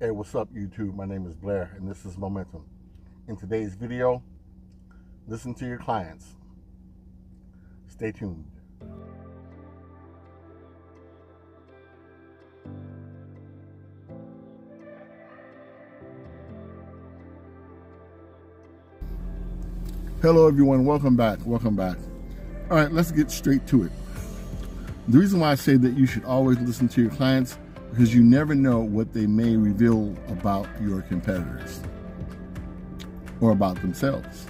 Hey, what's up YouTube? My name is Blair and this is Momentum. In today's video, listen to your clients. Stay tuned. Hello everyone, welcome back, welcome back. All right, let's get straight to it. The reason why I say that you should always listen to your clients because you never know what they may reveal about your competitors or about themselves.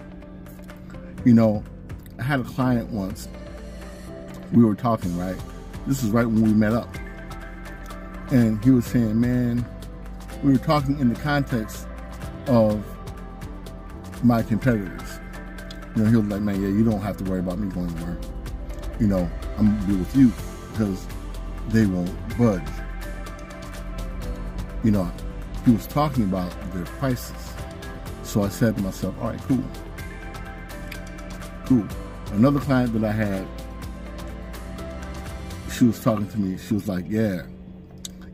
You know, I had a client once, we were talking, right? This is right when we met up. And he was saying, man, we were talking in the context of my competitors. You know, he was like, man, yeah, you don't have to worry about me going anywhere. You know, I'm gonna be with you because they won't budge you know, he was talking about their prices. So I said to myself, all right, cool. Cool. Another client that I had, she was talking to me. She was like, yeah,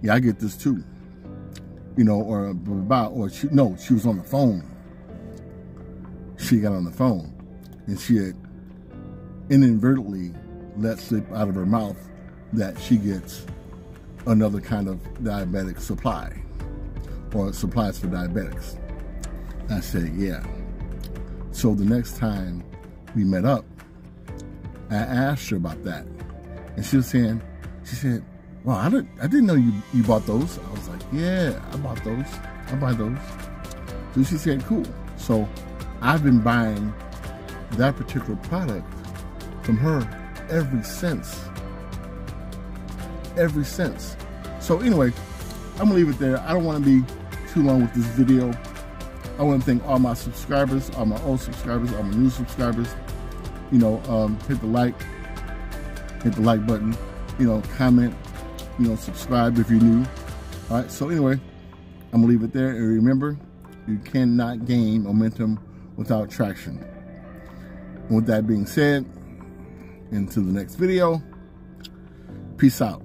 yeah, I get this too. You know, or about, or she, no, she was on the phone. She got on the phone and she had inadvertently let slip out of her mouth that she gets another kind of diabetic supply supplies for diabetics. I said, yeah. So the next time we met up, I asked her about that. And she was saying, she said, well, I didn't, I didn't know you, you bought those. I was like, yeah, I bought those. I buy those. So she said, cool. So I've been buying that particular product from her every since Every since. So anyway, I'm gonna leave it there. I don't want to be too long with this video. I want to thank all my subscribers, all my old subscribers, all my new subscribers. You know, um, hit the like, hit the like button. You know, comment. You know, subscribe if you're new. All right. So anyway, I'm gonna leave it there. And remember, you cannot gain momentum without traction. And with that being said, into the next video. Peace out.